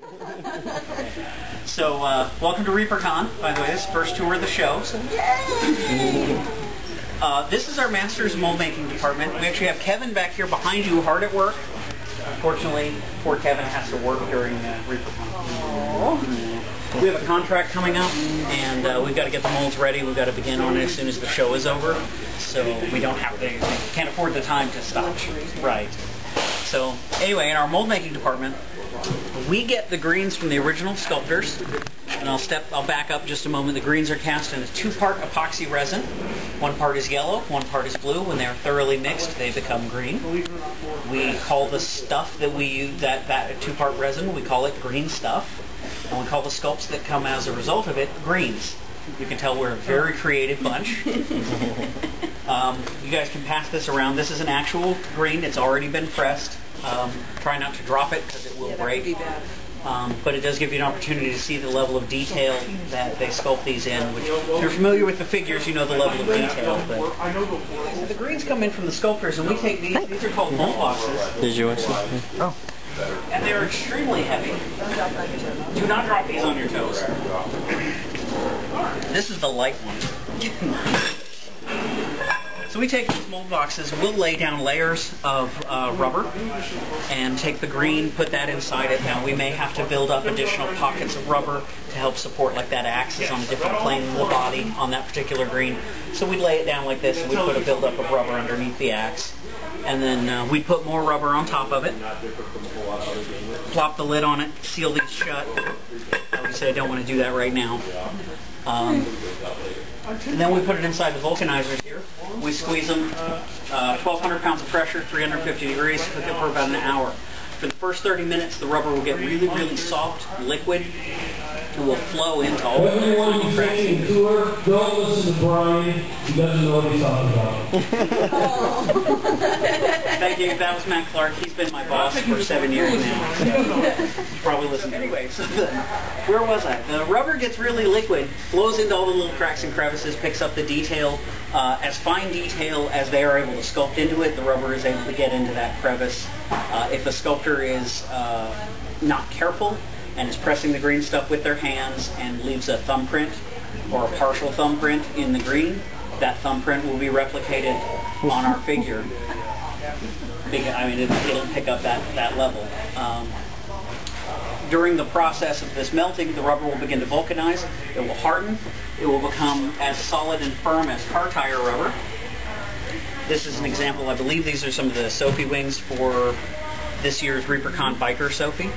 So, uh, welcome to ReaperCon, by the way. This is the first tour of the show. So uh, this is our Masters Mold Making Department. We actually have Kevin back here behind you, hard at work. Unfortunately, poor Kevin has to work during uh, ReaperCon. We have a contract coming up, and uh, we've got to get the molds ready. We've got to begin on it as soon as the show is over, so we don't have to, can't afford the time to stop. Right. So anyway, in our mold making department, we get the greens from the original sculptors, and I'll step, I'll back up just a moment. The greens are cast in a two-part epoxy resin. One part is yellow, one part is blue. When they are thoroughly mixed, they become green. We call the stuff that we use, that, that two-part resin, we call it green stuff. And we call the sculpts that come as a result of it greens. You can tell we're a very creative bunch. um, you guys can pass this around. This is an actual green. It's already been pressed. Um, try not to drop it because it will Yeah, break. be bad. Um, but it does give you an opportunity to see the level of detail that they sculpt these in. Which, if you're familiar with the figures, you know the level of detail. But So the greens come in from the sculptors, and we take these. These are called mold boxes, Did you watch this? Oh. and they're extremely heavy. Do not drop these on your toes. This is the light one. So we take these mold boxes, we'll lay down layers of uh, rubber and take the green, put that inside it. Now we may have to build up additional pockets of rubber to help support like that axis on a different plane of the body on that particular green. So we lay it down like this and we put a buildup of rubber underneath the axe. And then uh, we put more rubber on top of it, plop the lid on it, seal these shut. Obviously I don't want to do that right now. Um, and then we put it inside the vulcanizers here. We squeeze them, uh, 1,200 pounds of pressure, 350 degrees, cook it for about an hour. For the first 30 minutes, the rubber will get really, really soft, liquid, and will flow into all the Everyone tiny who's cracks. taking a tour, don't listen to Bryan. He doesn't know what he's talking about. Thank you. That was Matt Clark. He's been my boss for seven years now. So you probably listened. Anyway, so the, where was I? The rubber gets really liquid, flows into all the little cracks and crevices, picks up the detail. Uh, as fine detail as they are able to sculpt into it, the rubber is able to get into that crevice. Uh, if a sculptor is uh, not careful and is pressing the green stuff with their hands and leaves a thumbprint or a partial thumbprint in the green, that thumbprint will be replicated on our figure I mean, it, it'll pick up that, that level. Um, during the process of this melting, the rubber will begin to vulcanize. It will harden. It will become as solid and firm as car tire rubber. This is an example. I believe these are some of the Sophie wings for this year's ReaperCon Biker Sophie.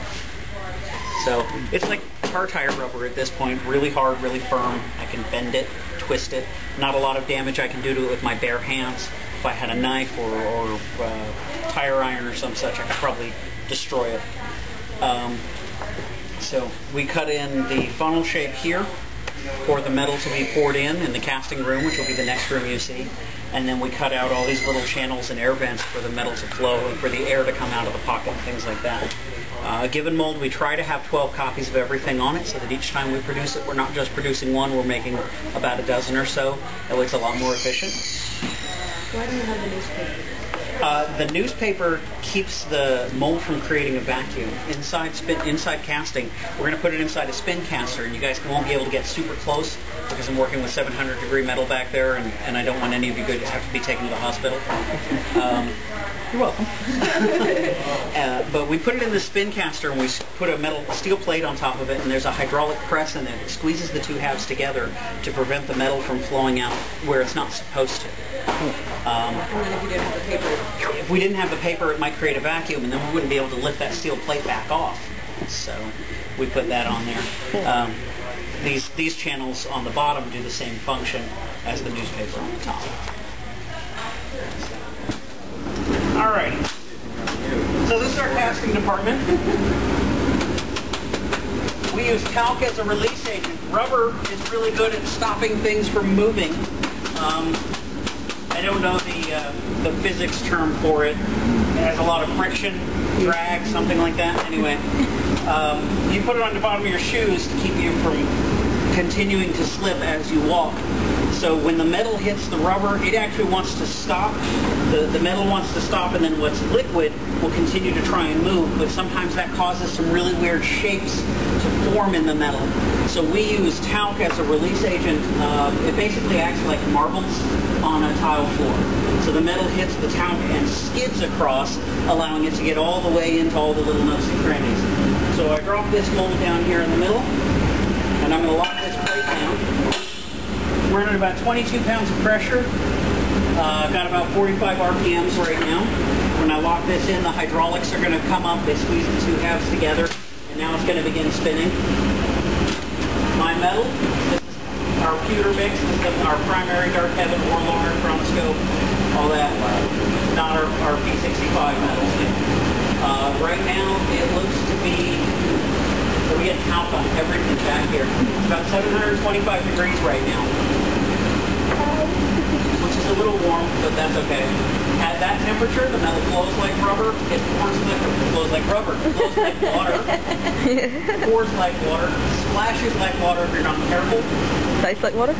So it's like car tire rubber at this point, really hard, really firm. I can bend it, twist it. Not a lot of damage I can do to it with my bare hands. If I had a knife or, or uh, tire iron or some such, I could probably destroy it. Um, so we cut in the funnel shape here for the metal to be poured in in the casting room, which will be the next room you see. And then we cut out all these little channels and air vents for the metal to flow and for the air to come out of the pocket and things like that. Uh, a given mold, we try to have 12 copies of everything on it so that each time we produce it, we're not just producing one, we're making about a dozen or so. That way it's a lot more efficient. Why do you have the newspaper? Uh, the newspaper keeps the mold from creating a vacuum. Inside spin, inside casting, we're going to put it inside a spin caster, and you guys won't be able to get super close because I'm working with 700 degree metal back there, and, and I don't want any of you good to have to be taken to the hospital. Um, you're welcome. uh, but we put it in the spin caster, and we put a metal steel plate on top of it, and there's a hydraulic press in there that squeezes the two halves together to prevent the metal from flowing out where it's not supposed to. And then if you didn't have the paper, if we didn't have the paper, it might create a vacuum, and then we wouldn't be able to lift that steel plate back off. So we put that on there. Um, these these channels on the bottom do the same function as the newspaper on the top. All right. So this is our casting department. We use talc as a release agent. Rubber is really good at stopping things from moving. Um, don't know the uh, the physics term for it. It has a lot of friction, drag, something like that. Anyway, um, you put it on the bottom of your shoes to keep you from continuing to slip as you walk. So when the metal hits the rubber, it actually wants to stop. The, the metal wants to stop, and then what's liquid will continue to try and move, but sometimes that causes some really weird shapes to form in the metal. So we use talc as a release agent. Uh, it basically acts like marbles on a tile floor. So the metal hits the talc and skids across, allowing it to get all the way into all the little nooks and crannies. So I drop this mold down here in the middle, and I'm going to lock this plate down. We're at about 22 pounds of pressure. Uh, got about 45 RPMs right now. When I lock this in, the hydraulics are going to come up. They squeeze the two halves together, and now it's going to begin spinning. My metal, this is our pewter mix, this is our primary Dark Heaven, Warlord, Chronoscope, all that. Not our, our P65 metals. Uh, right now, it looks to be, so we get talc on everything back here. It's about 725 degrees right now which is a little warm, but that's okay. At that temperature, the metal flows like rubber. It pours like flows like rubber. It flows like water. pours like water. Splashes like water if you're not careful. Tastes like water?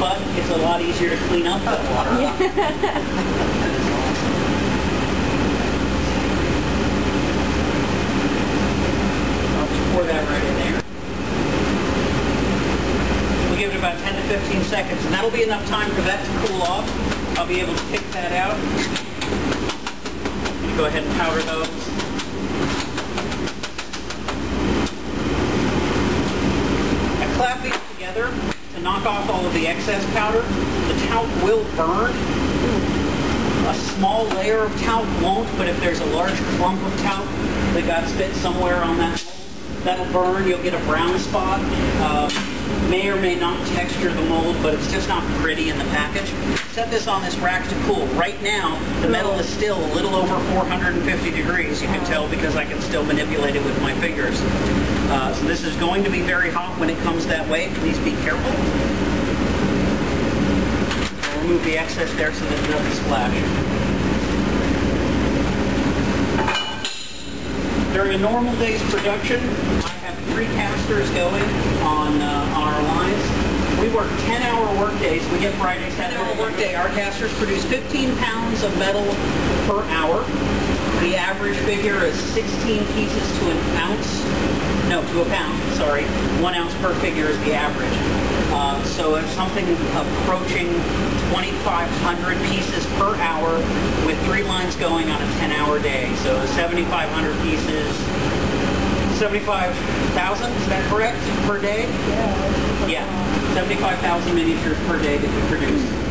But it's a lot easier to clean up that water. I'll that right in there. We'll give it about 10 to 15 seconds, and that'll be enough time for that to cool off. I'll be able to pick that out. Go ahead and powder those. I clap these together to knock off all of the excess powder. The talc will burn. A small layer of talc won't, but if there's a large clump of talc that got spit somewhere on that that'll burn. You'll get a brown spot. Uh, may or may not texture the mold, but it's just not pretty in the package. Set this on this rack to cool. Right now, the metal is still a little over 450 degrees. You can tell because I can still manipulate it with my fingers. Uh, so this is going to be very hot when it comes that way. Please be careful. I'll remove the excess there so that it doesn't splash. During a normal day's production, I have three casters going on, uh, on our lines. We work 10-hour workdays. We get Friday, Saturday work day. Our casters produce 15 pounds of metal per hour. The average figure is 16 pieces to an ounce. No, to a pound, sorry. One ounce per figure is the average. So it's something approaching 2,500 pieces per hour with three lines going on a 10-hour day. So 7,500 pieces, 75,000, is that correct, per day? Yeah. Yeah, 75,000 miniatures per day that we produce.